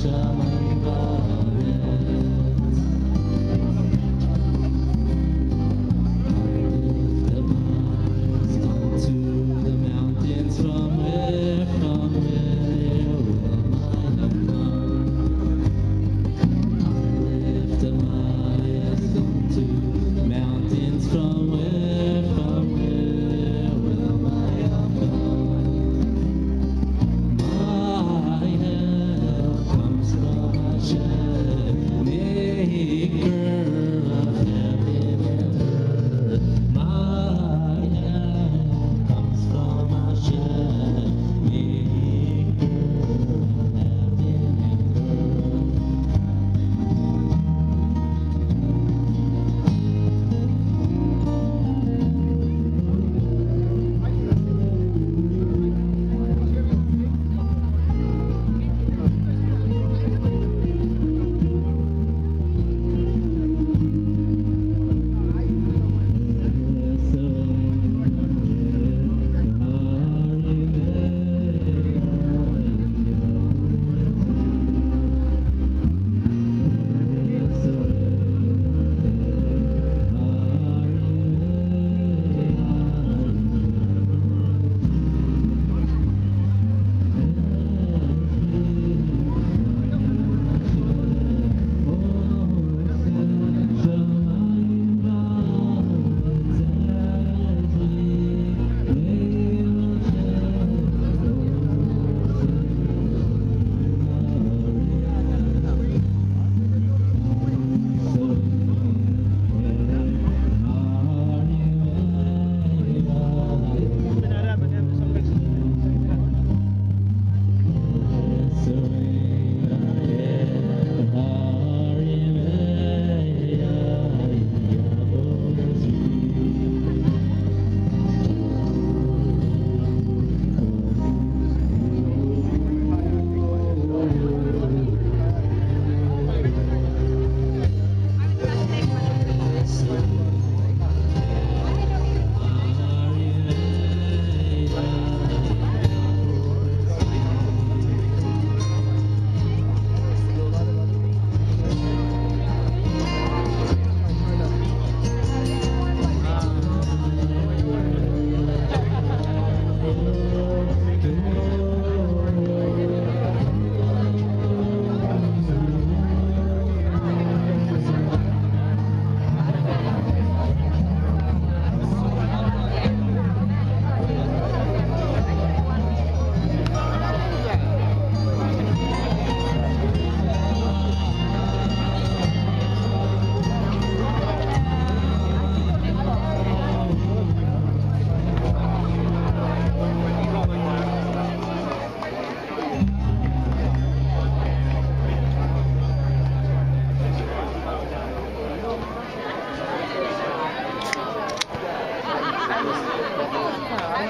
什么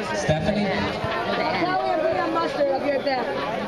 Stephanie? Tell me if we are mustard of your death.